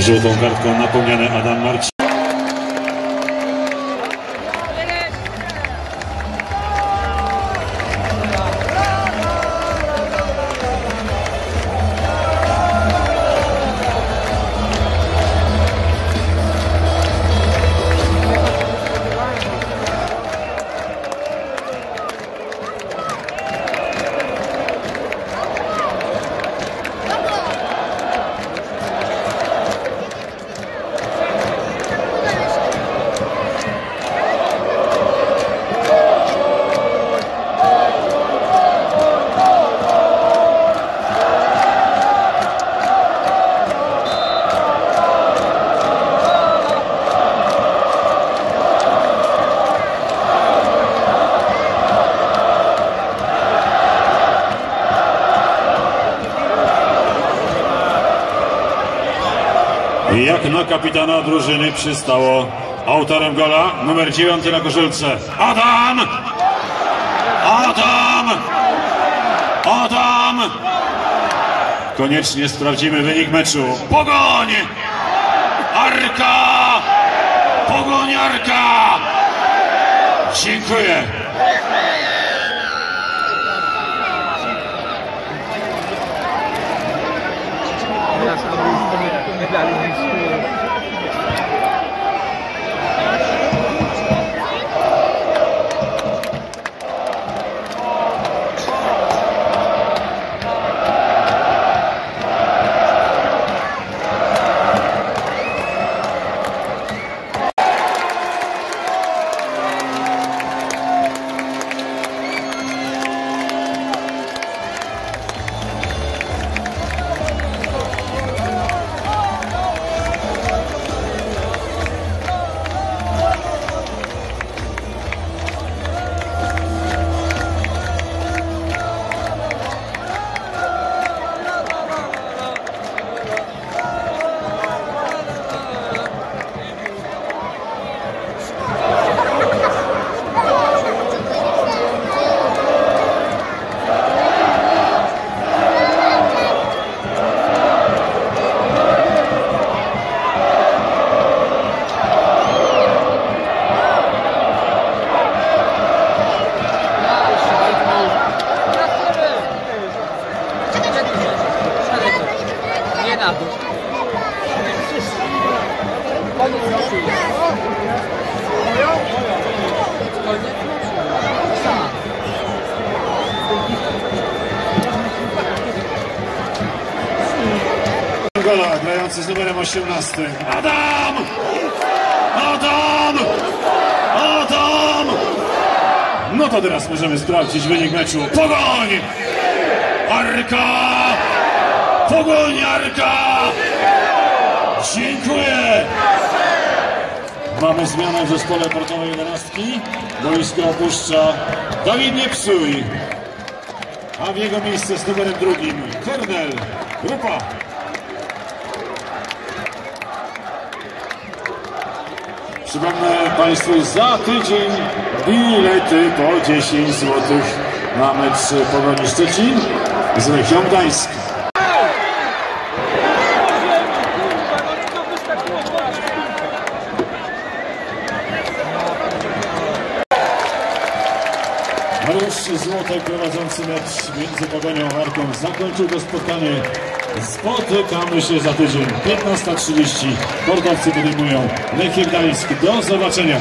Żółtą kartką napomniany Adam Marcin. Jak na kapitana drużyny przystało autorem gola numer 9 na koszulce Adam! Adam! Adam! Koniecznie sprawdzimy wynik meczu. Pogoń! Arka! Pogoń Arka! Dziękuję. Gola grający z numerem 18. Adam! Adam! Adam! No to teraz możemy sprawdzić wynik meczu. Pogoń! Arka! Pogoń Arka! Dziękuję! Mamy zmianę w zespole portowej 11. Boisko opuszcza Dawid Niepsuj. A w jego miejsce z numerem drugim Kornel Grupa. Przypomnę Państwu za tydzień bilety po 10 zł na mecz Pogoni Szczecin z Lechią Gdańsk. Mariusz Złotek prowadzący mecz między Pogonią a Arką zakończył to spotkanie. Spotykamy się za tydzień. 15.30. Portowcy podejmują Lechię Gdańsk. Do zobaczenia.